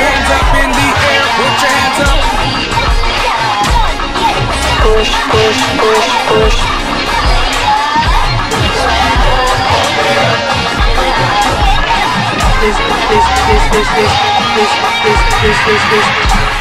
Hands up in the air, put your hands up. Push, push, push, push.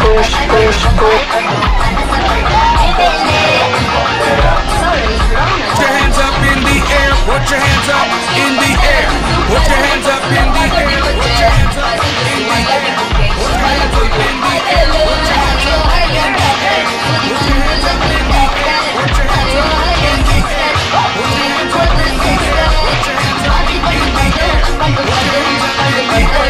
Push, push, push. Put your hands up in the air, put your hands up hands up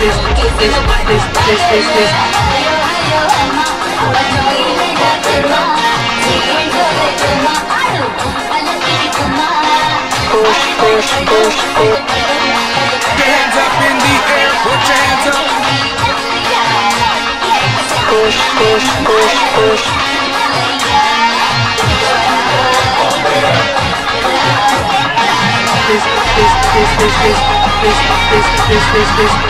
Push, push, push, push. Put your hands up in the air, put your hands up. Push, push, push, push. Hey,